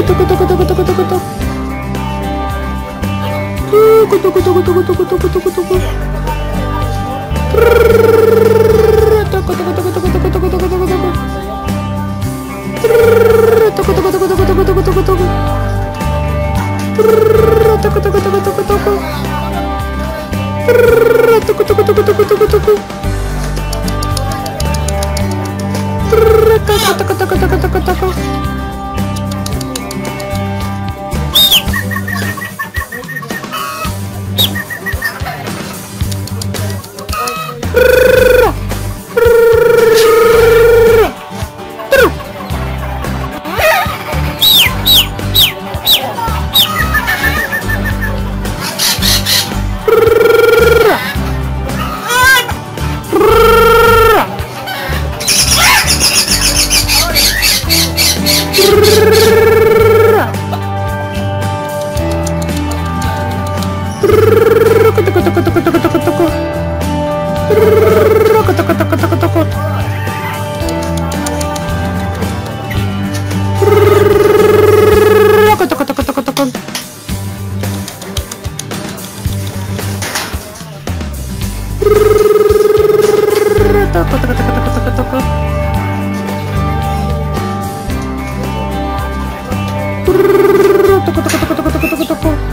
Tuku tuku tuku tuku tuku tuku tuku. Tuku tuku tuku tuku tuku tuku tuku tuku. Tuku tuku tuku tuku tuku Kutuk kutuk kutuk kutuk kutuk. トコトコトコトコトコトコトコトコトコトコトコトコ